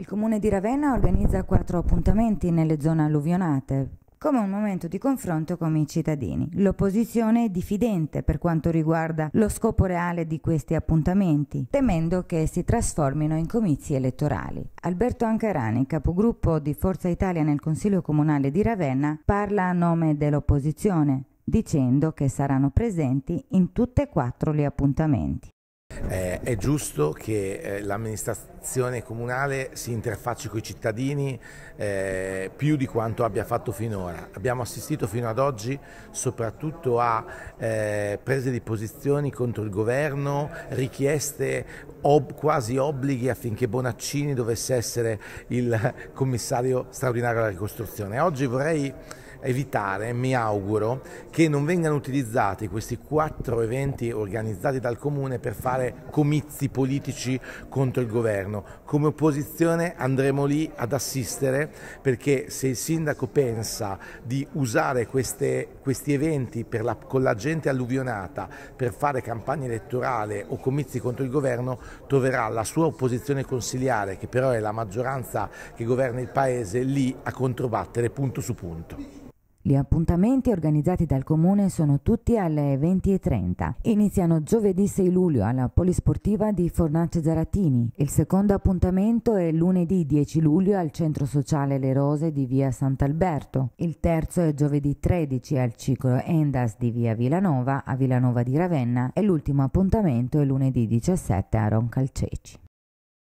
Il comune di Ravenna organizza quattro appuntamenti nelle zone alluvionate come un momento di confronto con i cittadini. L'opposizione è diffidente per quanto riguarda lo scopo reale di questi appuntamenti, temendo che si trasformino in comizi elettorali. Alberto Ancarani, capogruppo di Forza Italia nel Consiglio Comunale di Ravenna, parla a nome dell'opposizione, dicendo che saranno presenti in tutti e quattro gli appuntamenti. Eh, è giusto che eh, l'amministrazione comunale si interfacci con i cittadini eh, più di quanto abbia fatto finora. Abbiamo assistito fino ad oggi soprattutto a eh, prese di posizioni contro il governo, richieste ob quasi obblighi affinché Bonaccini dovesse essere il commissario straordinario della ricostruzione. Oggi vorrei evitare, mi auguro, che non vengano utilizzati questi quattro eventi organizzati dal Comune per fare comizi politici contro il governo. Come opposizione andremo lì ad assistere perché se il sindaco pensa di usare queste, questi eventi la, con la gente alluvionata per fare campagna elettorale o comizi contro il governo, troverà la sua opposizione consiliare, che però è la maggioranza che governa il Paese, lì a controbattere punto su punto. Gli appuntamenti organizzati dal comune sono tutti alle 20.30. Iniziano giovedì 6 luglio alla Polisportiva di Fornace Zaratini. Il secondo appuntamento è lunedì 10 luglio al Centro Sociale Le Rose di via Sant'Alberto. Il terzo è giovedì 13 al ciclo Endas di via Villanova a Villanova di Ravenna e l'ultimo appuntamento è lunedì 17 a Roncalceci.